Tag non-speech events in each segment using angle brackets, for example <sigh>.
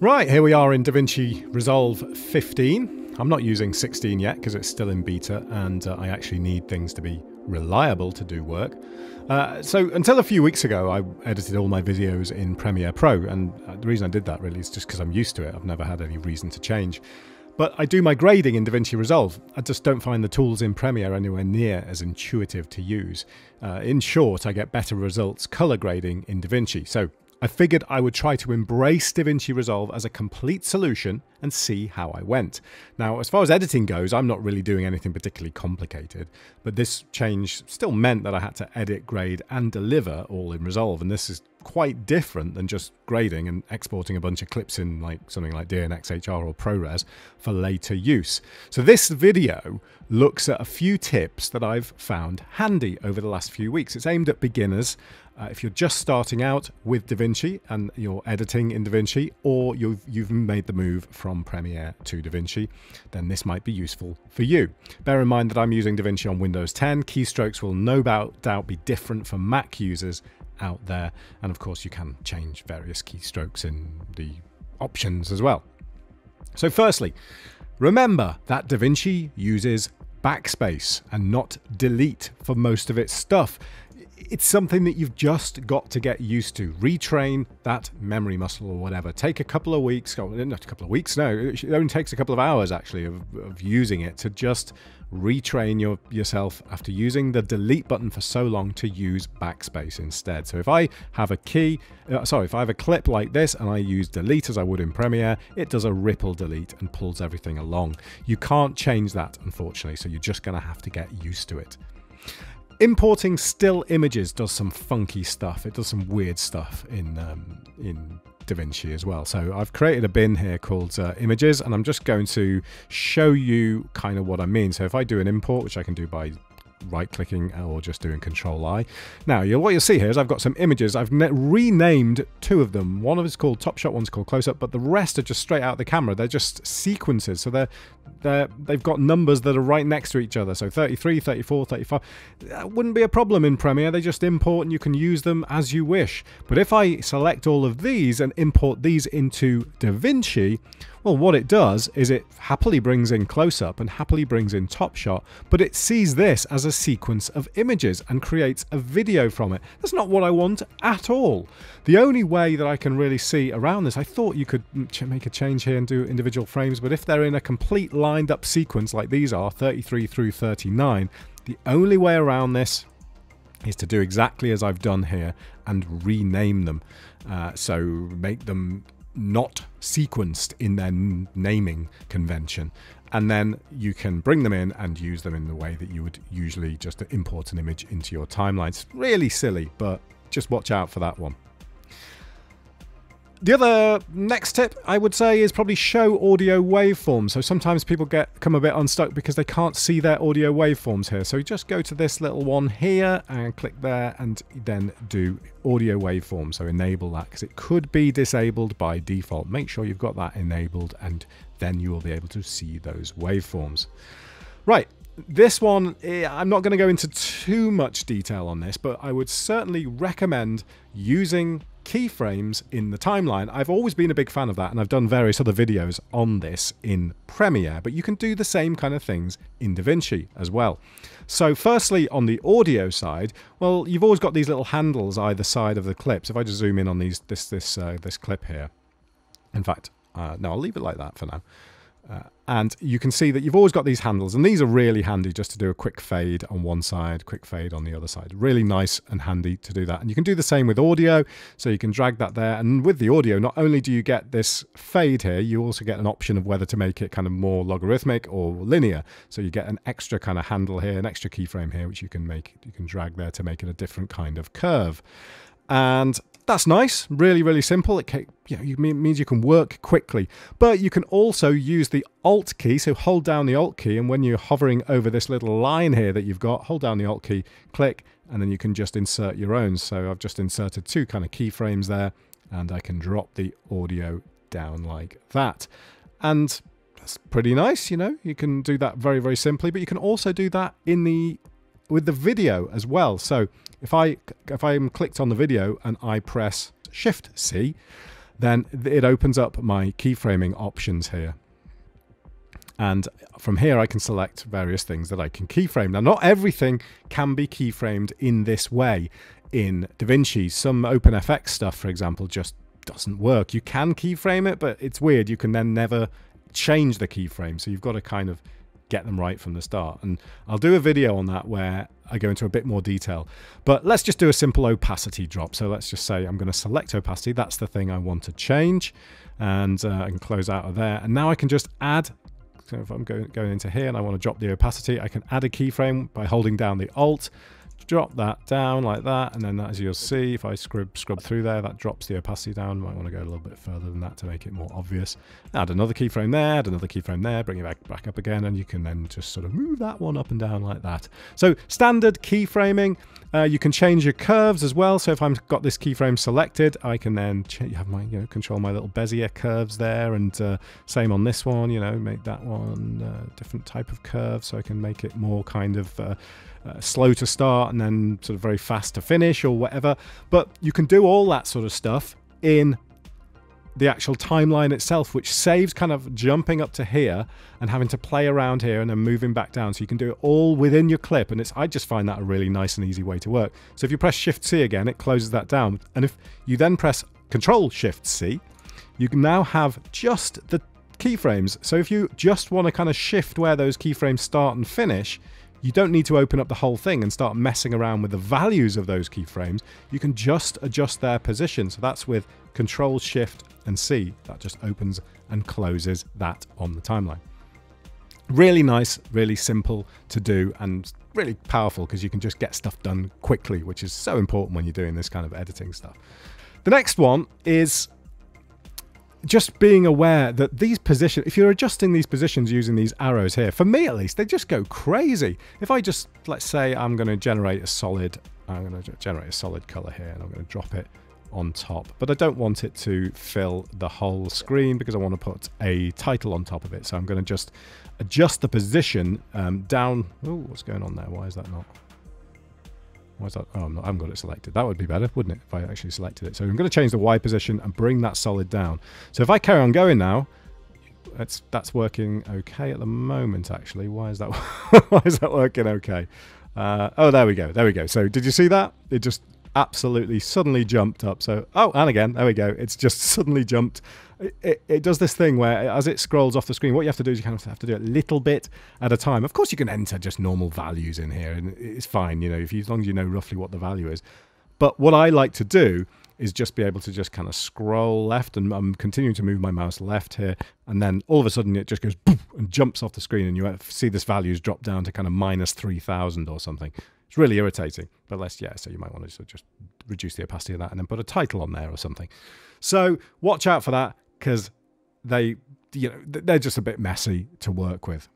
Right, here we are in DaVinci Resolve 15. I'm not using 16 yet because it's still in beta and uh, I actually need things to be reliable to do work. Uh, so until a few weeks ago, I edited all my videos in Premiere Pro, and uh, the reason I did that really is just because I'm used to it. I've never had any reason to change. But I do my grading in DaVinci Resolve. I just don't find the tools in Premiere anywhere near as intuitive to use. Uh, in short, I get better results color grading in DaVinci. So I figured I would try to embrace DaVinci Resolve as a complete solution and see how I went. Now, as far as editing goes, I'm not really doing anything particularly complicated, but this change still meant that I had to edit, grade, and deliver all in Resolve, and this is quite different than just grading and exporting a bunch of clips in like something like DNxHR or ProRes for later use. So this video looks at a few tips that I've found handy over the last few weeks. It's aimed at beginners. Uh, if you're just starting out with DaVinci and you're editing in DaVinci, or you've, you've made the move from Premiere to DaVinci, then this might be useful for you. Bear in mind that I'm using DaVinci on Windows 10. Keystrokes will no doubt be different for Mac users out there. And of course, you can change various keystrokes in the options as well. So firstly, remember that DaVinci uses backspace and not delete for most of its stuff. It's something that you've just got to get used to. Retrain that memory muscle or whatever. Take a couple of weeks, oh, not a couple of weeks, no, it only takes a couple of hours actually of, of using it to just retrain your, yourself after using the delete button for so long to use backspace instead. So if I have a key, uh, sorry, if I have a clip like this and I use delete as I would in Premiere, it does a ripple delete and pulls everything along. You can't change that, unfortunately, so you're just going to have to get used to it. Importing still images does some funky stuff. It does some weird stuff in um, in DaVinci as well. So I've created a bin here called uh, images and I'm just going to show you kind of what I mean. So if I do an import, which I can do by right clicking or just doing control I. Now you what you'll see here is I've got some images. I've renamed two of them. One of is called top shot, one's called close up, but the rest are just straight out of the camera. They're just sequences. So they're they're, they've got numbers that are right next to each other. So 33, 34, 35. That wouldn't be a problem in Premiere. They just import and you can use them as you wish. But if I select all of these and import these into DaVinci, well, what it does is it happily brings in close-up and happily brings in top shot, but it sees this as a sequence of images and creates a video from it. That's not what I want at all. The only way that I can really see around this, I thought you could make a change here and do individual frames, but if they're in a complete lined up sequence like these are, 33 through 39, the only way around this is to do exactly as I've done here and rename them. Uh, so make them not sequenced in their naming convention. And then you can bring them in and use them in the way that you would usually just import an image into your timeline. It's really silly, but just watch out for that one. The other next tip I would say is probably show audio waveforms. So sometimes people get come a bit unstuck because they can't see their audio waveforms here. So just go to this little one here and click there and then do audio waveform. So enable that because it could be disabled by default. Make sure you've got that enabled and then you will be able to see those waveforms. Right, this one, eh, I'm not going to go into too much detail on this, but I would certainly recommend using keyframes in the timeline. I've always been a big fan of that, and I've done various other videos on this in Premiere, but you can do the same kind of things in DaVinci as well. So firstly, on the audio side, well, you've always got these little handles either side of the clips. If I just zoom in on these this this uh, this clip here, in fact, uh, no, I'll leave it like that for now. Uh, and you can see that you've always got these handles and these are really handy just to do a quick fade on one side, quick fade on the other side. Really nice and handy to do that. And you can do the same with audio. So you can drag that there. And with the audio, not only do you get this fade here, you also get an option of whether to make it kind of more logarithmic or linear. So you get an extra kind of handle here, an extra keyframe here, which you can make, you can drag there to make it a different kind of curve. And that's nice, really, really simple. It you know, means you can work quickly, but you can also use the Alt key. So hold down the Alt key, and when you're hovering over this little line here that you've got, hold down the Alt key, click, and then you can just insert your own. So I've just inserted two kind of keyframes there, and I can drop the audio down like that. And that's pretty nice, you know. You can do that very, very simply, but you can also do that in the with the video as well. So if I if I'm clicked on the video and I press Shift C, then it opens up my keyframing options here. And from here, I can select various things that I can keyframe. Now, not everything can be keyframed in this way in DaVinci. Some OpenFX stuff, for example, just doesn't work. You can keyframe it, but it's weird. You can then never change the keyframe. So you've got to kind of get them right from the start. And I'll do a video on that where I go into a bit more detail. But let's just do a simple opacity drop. So let's just say I'm going to select opacity. That's the thing I want to change. And uh, I can close out of there. And now I can just add so if I'm going, going into here and I want to drop the opacity, I can add a keyframe by holding down the Alt, drop that down like that, and then as you'll see, if I scrub, scrub through there, that drops the opacity down. Might want to go a little bit further than that to make it more obvious. Add another keyframe there, add another keyframe there, bring it back, back up again, and you can then just sort of move that one up and down like that. So standard keyframing, uh, you can change your curves as well. So if I've got this keyframe selected, I can then have my, you know, control my little Bezier curves there. And uh, same on this one, you know, make that one uh, different type of curve. So I can make it more kind of uh, uh, slow to start and then sort of very fast to finish or whatever. But you can do all that sort of stuff in the actual timeline itself, which saves kind of jumping up to here and having to play around here and then moving back down. So you can do it all within your clip. And it's I just find that a really nice and easy way to work. So if you press Shift C again, it closes that down. And if you then press Control Shift C, you can now have just the keyframes. So if you just want to kind of shift where those keyframes start and finish, you don't need to open up the whole thing and start messing around with the values of those keyframes. You can just adjust their position. So that's with Control Shift and C. That just opens and closes that on the timeline. Really nice, really simple to do and really powerful because you can just get stuff done quickly, which is so important when you're doing this kind of editing stuff. The next one is just being aware that these positions, if you're adjusting these positions using these arrows here, for me at least, they just go crazy. If I just, let's say I'm going to generate a solid, I'm going to generate a solid color here and I'm going to drop it on top, but I don't want it to fill the whole screen because I want to put a title on top of it. So I'm going to just adjust the position um, down. Oh, what's going on there? Why is that not? Why is that? Oh, not, i haven't got it selected. That would be better, wouldn't it, if I actually selected it? So I'm going to change the Y position and bring that solid down. So if I carry on going now, that's that's working okay at the moment, actually. Why is that? <laughs> why is that working okay? Uh, oh, there we go. There we go. So did you see that? It just absolutely suddenly jumped up. So, oh, and again, there we go. It's just <laughs> suddenly jumped. It, it, does this thing where as it scrolls off the screen, what you have to do is you kind of have to do it a little bit at a time. Of course, you can enter just normal values in here and it's fine, you know, if you, as long as you know roughly what the value is. But what I like to do is just be able to just kind of scroll left and I'm continuing to move my mouse left here. And then all of a sudden it just goes and jumps off the screen and you see this values drop down to kind of minus 3000 or something. It's really irritating, but let's, yeah, so you might want to just reduce the opacity of that and then put a title on there or something. So watch out for that because they, you know, they're just a bit messy to work with.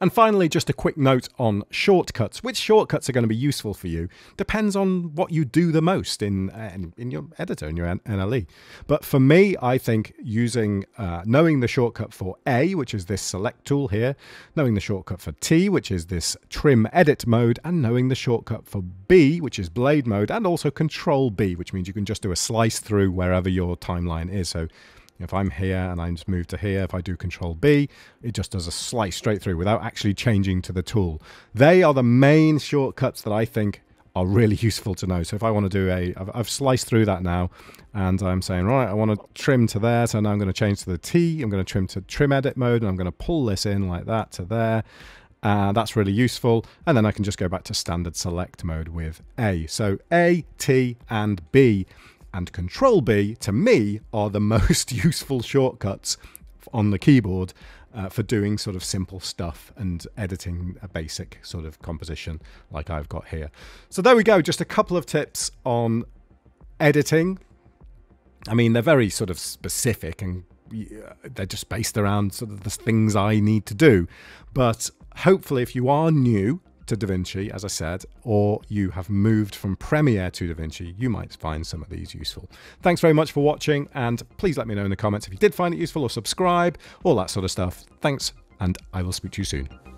And finally, just a quick note on shortcuts. Which shortcuts are going to be useful for you depends on what you do the most in uh, in your editor, in your NLE. But for me, I think using, uh, knowing the shortcut for A, which is this select tool here, knowing the shortcut for T, which is this trim edit mode, and knowing the shortcut for B, which is blade mode, and also control B, which means you can just do a slice through wherever your timeline is. So if I'm here and I just move to here, if I do Control B, it just does a slice straight through without actually changing to the tool. They are the main shortcuts that I think are really <laughs> useful to know. So if I want to do a, I've, I've sliced through that now and I'm saying, right, I want to trim to there. So now I'm going to change to the T. I'm going to trim to trim edit mode and I'm going to pull this in like that to there. Uh, that's really useful. And then I can just go back to standard select mode with A. So A, T, and B and Control B, to me, are the <laughs> most useful shortcuts on the keyboard uh, for doing sort of simple stuff and editing a basic sort of composition like I've got here. So there we go, just a couple of tips on editing. I mean, they're very sort of specific and they're just based around sort of the things I need to do. But hopefully, if you are new to DaVinci, as I said, or you have moved from Premiere to DaVinci, you might find some of these useful. Thanks very much for watching, and please let me know in the comments if you did find it useful or subscribe, all that sort of stuff. Thanks, and I will speak to you soon.